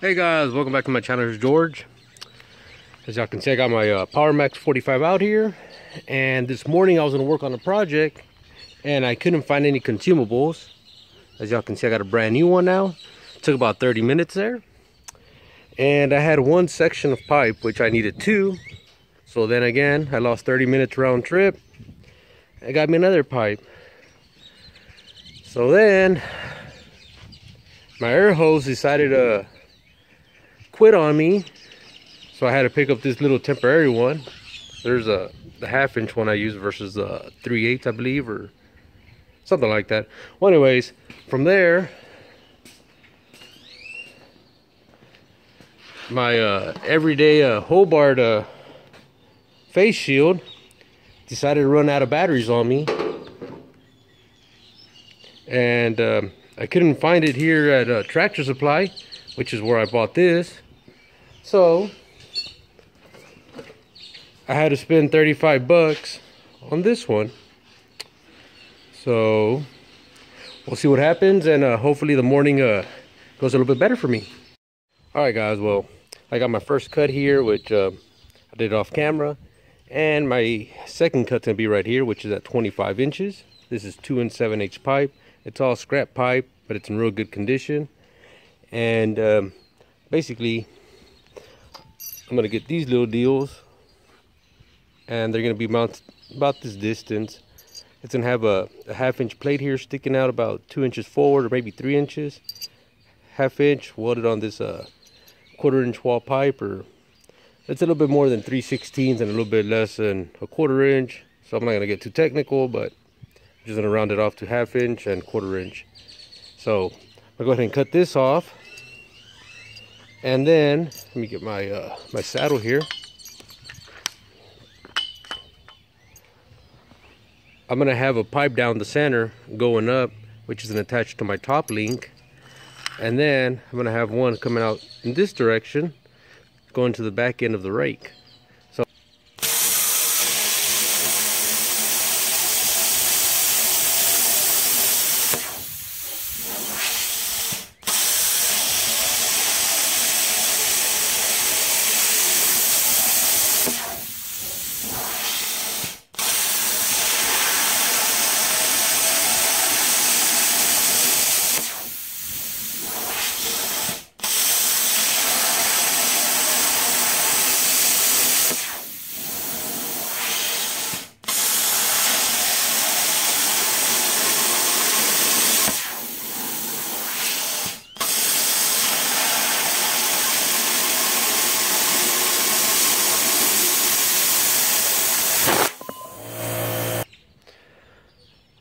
Hey guys, welcome back to my channel. It's George. As y'all can see, I got my uh, Powermax 45 out here. And this morning I was gonna work on a project and I couldn't find any consumables. As y'all can see, I got a brand new one now. took about 30 minutes there. And I had one section of pipe, which I needed two. So then again, I lost 30 minutes round trip. I got me another pipe. So then, my air hose decided to quit on me. So I had to pick up this little temporary one. There's a the half inch one I use versus a 3 8 I believe or something like that. Well anyways, from there my uh, everyday uh, Hobart uh, face shield decided to run out of batteries on me and um, I couldn't find it here at uh, Tractor Supply which is where I bought this so I had to spend 35 bucks on this one. So we'll see what happens and uh, hopefully the morning uh, goes a little bit better for me. All right guys, well, I got my first cut here, which uh, I did off camera. And my second cut's gonna be right here, which is at 25 inches. This is two and seven H pipe. It's all scrap pipe, but it's in real good condition. And um, basically, I'm gonna get these little deals and they're gonna be mounted about this distance. It's gonna have a, a, half inch plate here sticking out about two inches forward or maybe three inches. Half inch welded on this uh, quarter inch wall pipe or it's a little bit more than 3 16ths and a little bit less than a quarter inch. So I'm not gonna get too technical but I'm just gonna round it off to half inch and quarter inch. So I'll go ahead and cut this off and then let me get my uh, my saddle here. I'm gonna have a pipe down the center going up which is attached to my top link. And then I'm gonna have one coming out in this direction going to the back end of the rake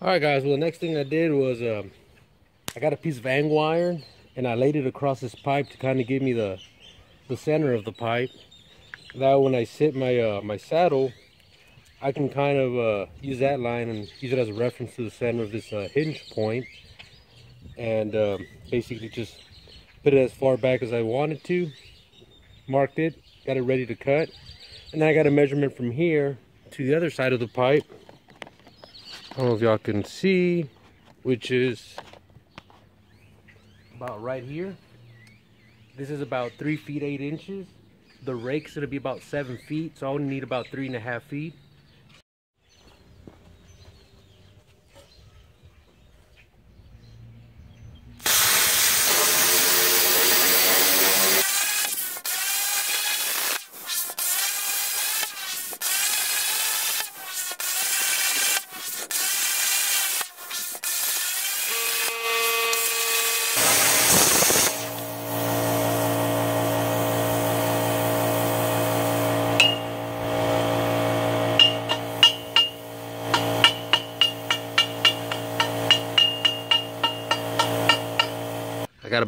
all right guys well the next thing i did was um, i got a piece of angle iron and i laid it across this pipe to kind of give me the the center of the pipe. That when i sit my uh, my saddle i can kind of uh, use that line and use it as a reference to the center of this uh, hinge point. And um, basically just put it as far back as i wanted to marked it got it ready to cut. And then i got a measurement from here to the other side of the pipe I don't know if y'all can see, which is about right here. This is about three feet, eight inches. The rake's gonna be about seven feet, so I only need about three and a half feet.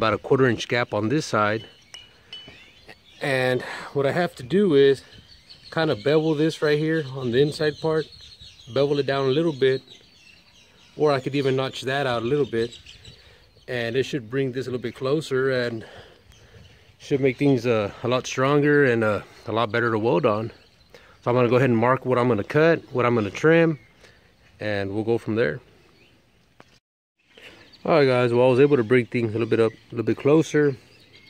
About a quarter inch gap on this side. And what I have to do is kind of bevel this right here on the inside part, bevel it down a little bit, or I could even notch that out a little bit. And it should bring this a little bit closer and should make things uh, a lot stronger and uh, a lot better to weld on. So I'm gonna go ahead and mark what I'm gonna cut, what I'm gonna trim, and we'll go from there. All right, guys. Well, I was able to bring things a little bit up, a little bit closer.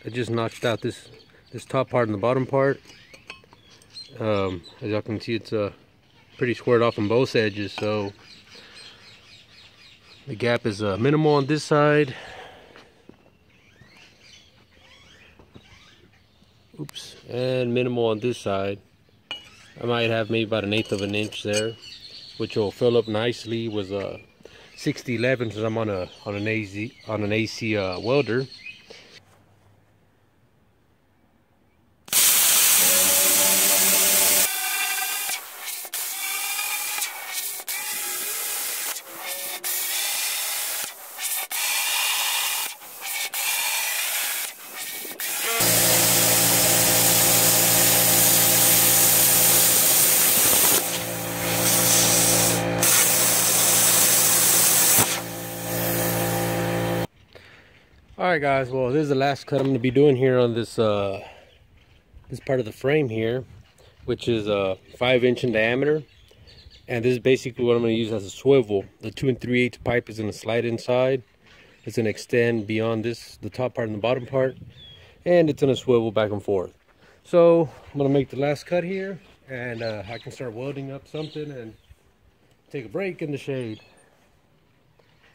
I just notched out this this top part and the bottom part. Um, as y'all can see, it's uh, pretty squared off on both edges, so the gap is uh, minimal on this side. Oops, and minimal on this side. I might have maybe about an eighth of an inch there, which will fill up nicely with a uh, 6011 because I'm on a on an AC on an AC uh, welder. All right guys. Well this is the last cut i'm going to be doing here on this uh this part of the frame here which is uh five inch in diameter. And this is basically what i'm going to use as a swivel. The two and three eighths pipe is going to slide inside. It's going to extend beyond this the top part and the bottom part. And it's going to swivel back and forth. So i'm going to make the last cut here. And uh, i can start welding up something and take a break in the shade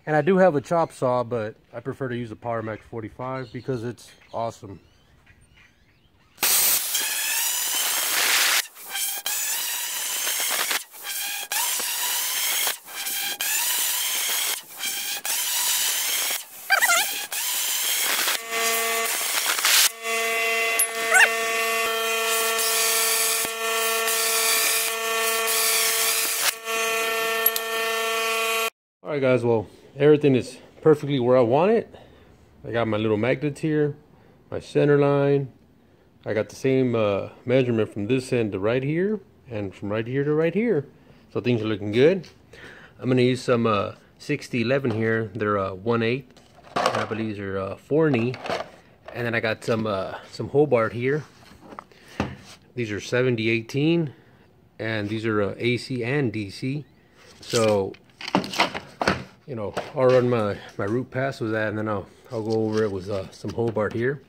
and I do have a chop saw, but I prefer to use a Powermax 45 because it's awesome. All right, guys, well, everything is perfectly where I want it. I got my little magnets here, my center line. I got the same uh, measurement from this end to right here, and from right here to right here. So things are looking good. I'm gonna use some uh, 6011 here. They're uh, 1 8 I believe these are uh, Forney. And then I got some uh, some Hobart here. These are 7018, and these are uh, AC and DC. So you know, I'll run my, my root pass with that and then I'll, I'll go over it with uh, some Hobart here.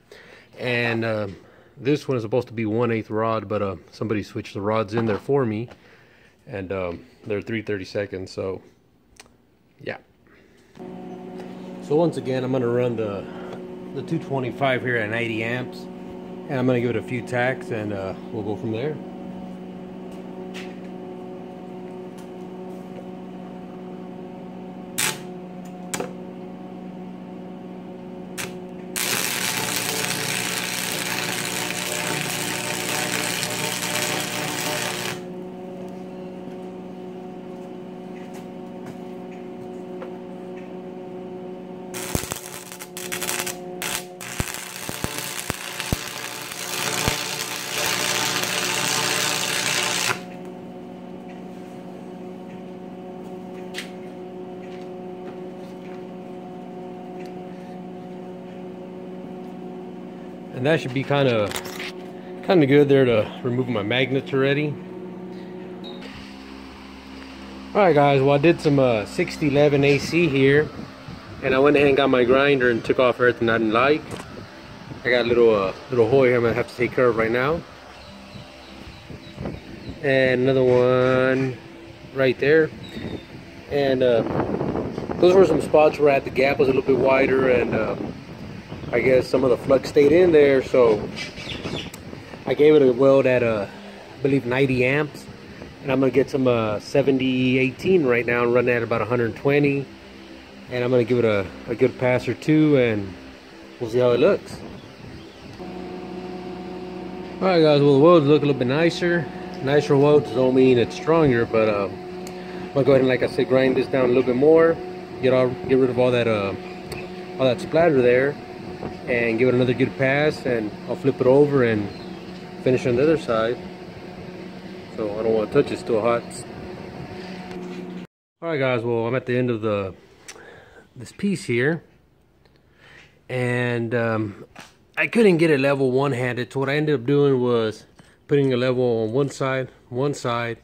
And um, this one is supposed to be 1 8 rod, but uh, somebody switched the rods in there for me. And um, they're 330 seconds, so yeah. So once again, I'm gonna run the, the 225 here at 90 amps. And I'm gonna give it a few tacks and uh, we'll go from there. And that should be kind of kind of good there to remove my magnets already. All right guys well i did some uh 6011 ac here and i went ahead and got my grinder and took off everything i didn't like. I got a little uh little hole here i'm gonna have to take care of right now. And another one right there. And uh those were some spots where I had the gap was a little bit wider and uh, I guess some of the flux stayed in there, so I gave it a weld at, uh, I believe 90 amps. And I'm gonna get some uh, 7018 right now and run at about 120. And I'm gonna give it a, a good pass or two and we'll see how it looks. All right guys, well the welds look a little bit nicer. Nicer welds don't mean it's stronger, but uh, I'm gonna go ahead and like I said, grind this down a little bit more. Get all, get rid of all that, uh, all that splatter there and give it another good pass and I'll flip it over and finish on the other side. So I don't want to touch it still hot. Alright guys well I'm at the end of the this piece here. And um, I couldn't get it level one-handed. So what I ended up doing was putting a level on one side one side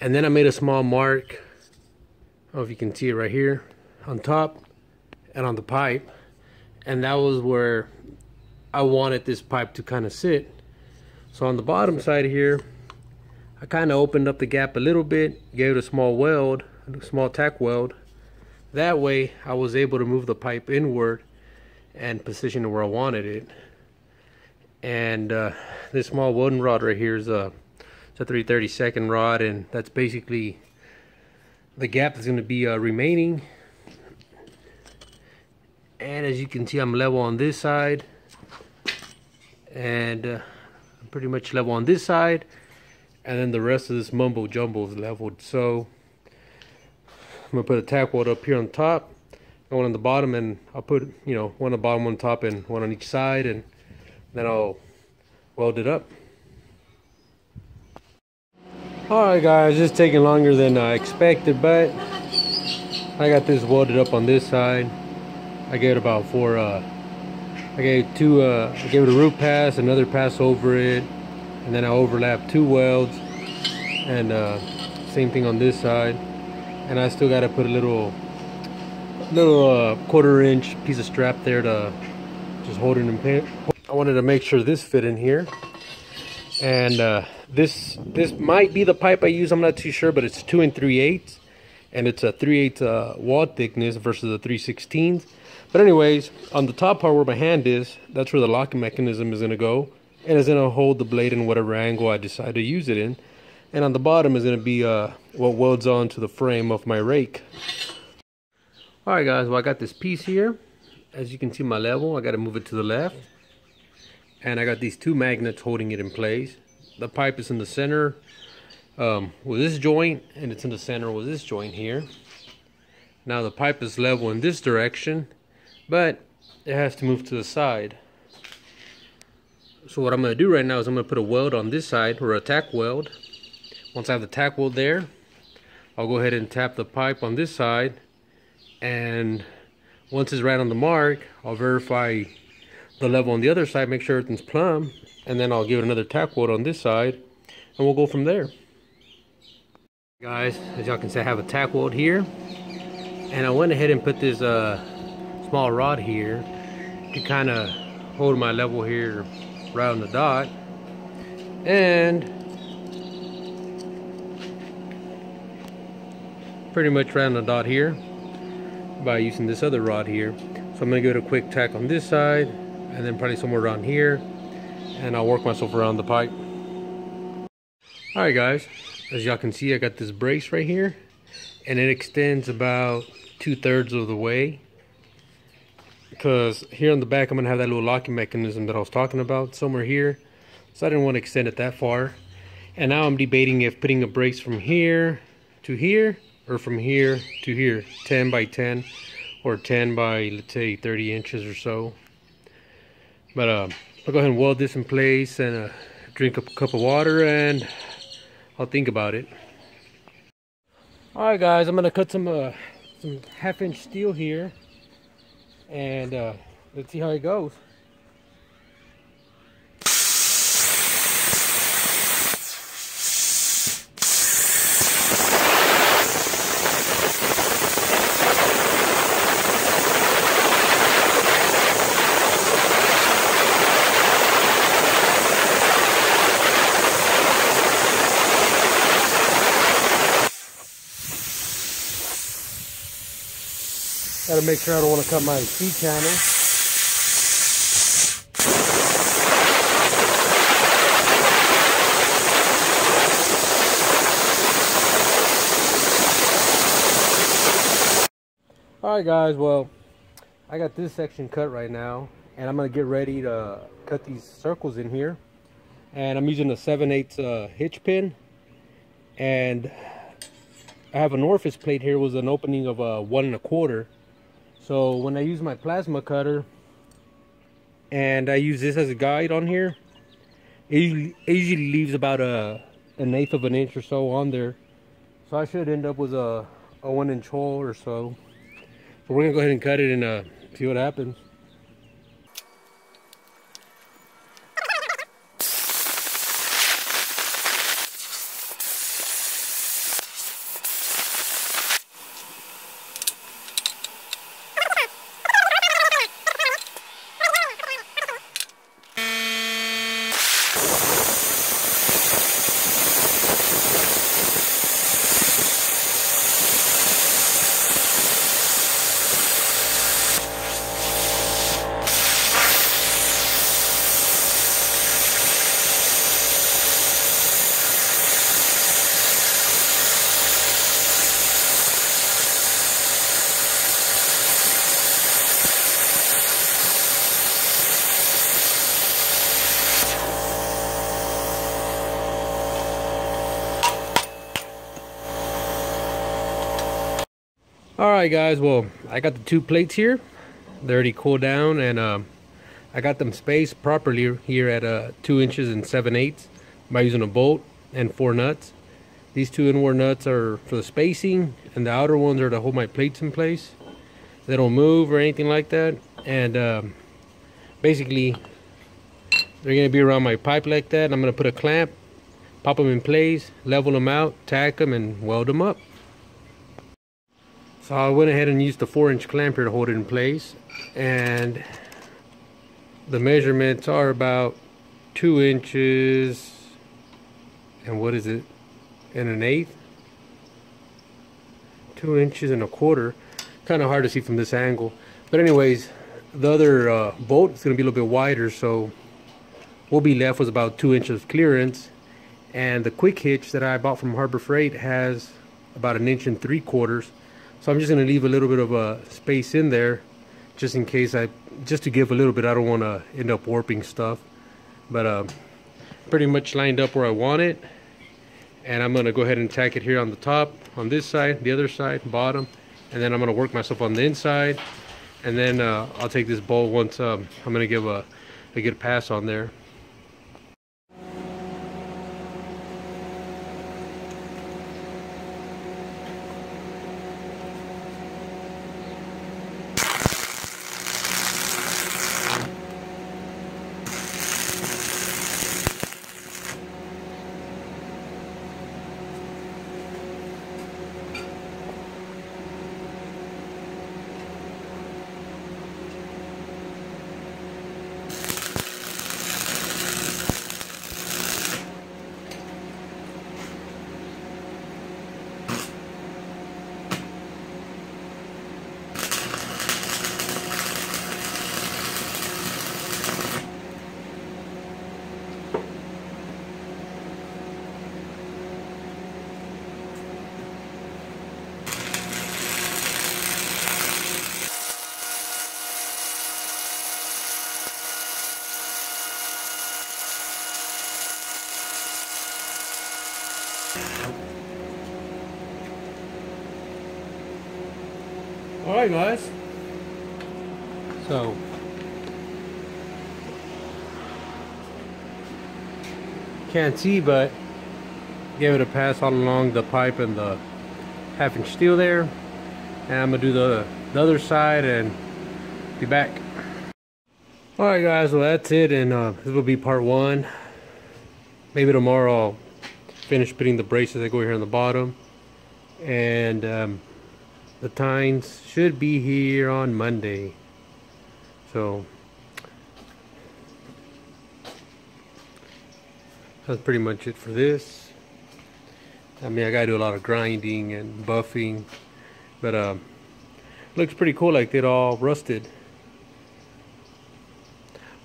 and then I made a small mark I don't know if you can see it right here on top and on the pipe and that was where I wanted this pipe to kind of sit. So on the bottom side here, I kind of opened up the gap a little bit, gave it a small weld, a small tack weld. That way I was able to move the pipe inward and position it where I wanted it. And uh, this small wooden rod right here is a, it's a 332nd rod and that's basically the gap is going to be uh, remaining and as you can see I'm level on this side. And uh, I'm pretty much level on this side. And then the rest of this mumbo jumbo is leveled. So I'm gonna put a tack weld up here on top. One on the bottom and I'll put you know one on the bottom one on top and one on each side and then I'll weld it up. Alright guys it's taking longer than I expected but I got this welded up on this side I gave it about four uh, I gave two uh, I gave it a root pass another pass over it and then I overlapped two welds and uh, same thing on this side and I still got to put a little little uh, quarter inch piece of strap there to just hold it in place. I wanted to make sure this fit in here and uh, this this might be the pipe I use I'm not too sure but it's two and three eighths and it's a 3 8 uh, wad thickness versus a 3 16 but anyways on the top part where my hand is that's where the locking mechanism is going to go and it's going to hold the blade in whatever angle I decide to use it in. And on the bottom is going to be uh, what welds onto the frame of my rake. Alright guys well I got this piece here. As you can see my level I got to move it to the left. And I got these two magnets holding it in place. The pipe is in the center um, with this joint and it's in the center with this joint here. Now the pipe is level in this direction but it has to move to the side. So what I'm going to do right now is I'm going to put a weld on this side or a tack weld. Once I have the tack weld there I'll go ahead and tap the pipe on this side and once it's right on the mark I'll verify the level on the other side make sure everything's plumb and then I'll give it another tack weld on this side and we'll go from there Guys, as y'all can see, I have a tack weld here. And I went ahead and put this uh, small rod here to kind of hold my level here right on the dot. And pretty much right on the dot here by using this other rod here. So I'm going to give it a quick tack on this side and then probably somewhere around here. And I'll work myself around the pipe. Alright guys, as y'all can see I got this brace right here and it extends about two-thirds of the way. Because here on the back I'm gonna have that little locking mechanism that I was talking about somewhere here. So I didn't want to extend it that far. And now I'm debating if putting a brace from here to here or from here to here. 10 by 10 or 10 by let's say 30 inches or so. But uh, I'll go ahead and weld this in place and uh, drink a cup of water and I'll think about it. Alright guys, I'm gonna cut some uh, some half inch steel here and uh, let's see how it goes. Got to make sure I don't want to cut my feed channel. Alright guys, well, I got this section cut right now, and I'm going to get ready to cut these circles in here. And I'm using a 7 8 uh, hitch pin, and I have an orifice plate here with an opening of a one and a quarter so when I use my plasma cutter and I use this as a guide on here, it usually, it usually leaves about a an eighth of an inch or so on there. So I should end up with a, a one inch hole or so. So we're gonna go ahead and cut it and uh, see what happens. All right guys well i got the two plates here. They're already cooled down and um, i got them spaced properly here at uh, two inches and seven eighths by using a bolt and four nuts. These two inward nuts are for the spacing and the outer ones are to hold my plates in place. They don't move or anything like that and um, basically they're going to be around my pipe like that i'm going to put a clamp pop them in place level them out tack them and weld them up so I went ahead and used the 4 inch clamp here to hold it in place and the measurements are about 2 inches and what is it? And an eighth? 2 inches and a quarter. Kind of hard to see from this angle. But anyways the other uh, bolt is going to be a little bit wider so we'll be left with about 2 inches of clearance. And the quick hitch that I bought from Harbor Freight has about an inch and three quarters so I'm just going to leave a little bit of a space in there just in case I, just to give a little bit, I don't want to end up warping stuff. But uh, pretty much lined up where I want it. And I'm going to go ahead and tack it here on the top, on this side, the other side, bottom. And then I'm going to work myself on the inside. And then uh, I'll take this bolt once um, I'm going to give a, a good pass on there. Right, guys. So, can't see, but gave it a pass all along the pipe and the half inch steel there. And I'm gonna do the, the other side and be back. All right, guys. Well, that's it, and uh, this will be part one. Maybe tomorrow I'll finish putting the braces that go here on the bottom, and. Um, the tines should be here on Monday. So that's pretty much it for this. I mean, I gotta do a lot of grinding and buffing, but um, looks pretty cool. Like it all rusted.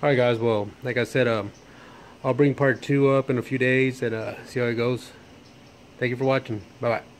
All right, guys. Well, like I said, um, I'll bring part two up in a few days and uh, see how it goes. Thank you for watching. Bye bye.